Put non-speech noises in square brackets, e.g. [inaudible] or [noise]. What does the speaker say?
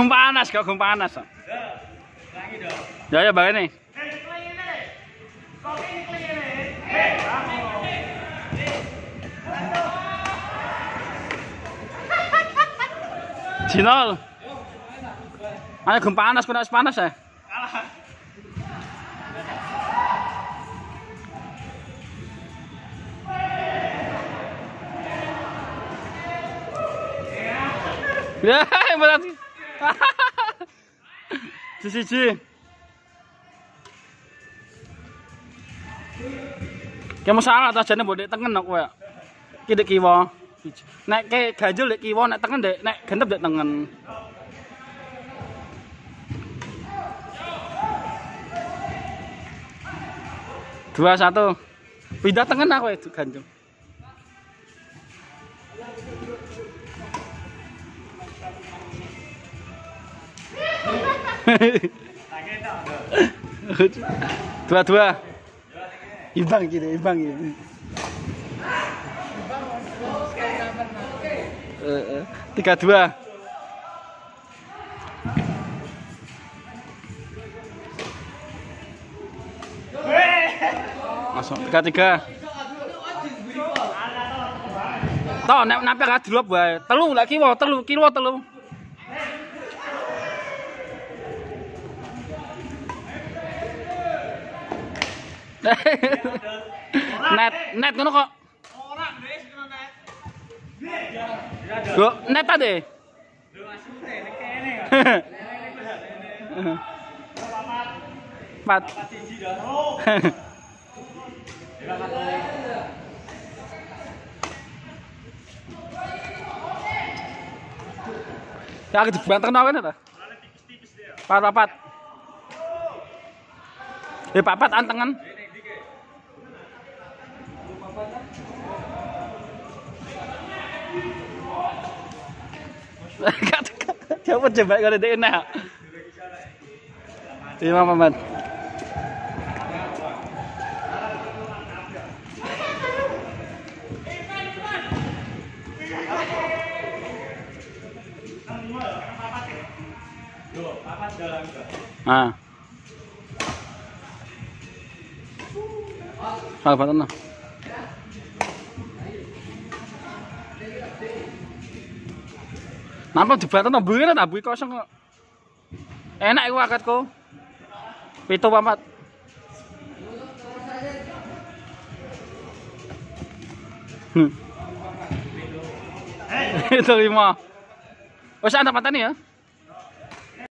Gum panas kok, gum panas. kok. Ya ya bang ini. Jinol. Ayo gum panas, kena panas ya. Ya, [laughs] berarti. [laughs] Sisi-sisi. Kayak masalah ta jane mbok dek tengen kok kowe. Ki dek kiwa. Nek ke ganjel dek kiwa nek tengen dek nek gentep dek tengen. Dua satu. Pindah tengen aku itu ganjel. Dua dua. Imbang gitu imbang gitu tiga dua. Masuk. Tiga tiga. Toh, nek nape drop wae. Telu lagi kiwa, telu kiwa telu. Net net ngono kok wis kena net. Go, net tadi Lho asune nek kene kok. empat [laughs] Siji dah. Oh. [laughs] ya aku dibanteng nawan [laughs] thiếu một chụp vậy có thể đến nào? Đi mà mà mình à. Rồi vào nữa? Nampak jembatan no buir ta bui kosong kok. Enak iku akadku. Pitu papat. Hmm. Itu lima. Wes ada patani ya?